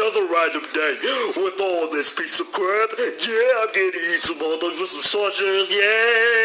another random day with all this piece of crap. Yeah, I'm gonna eat some hot dogs with some sausages. Yeah.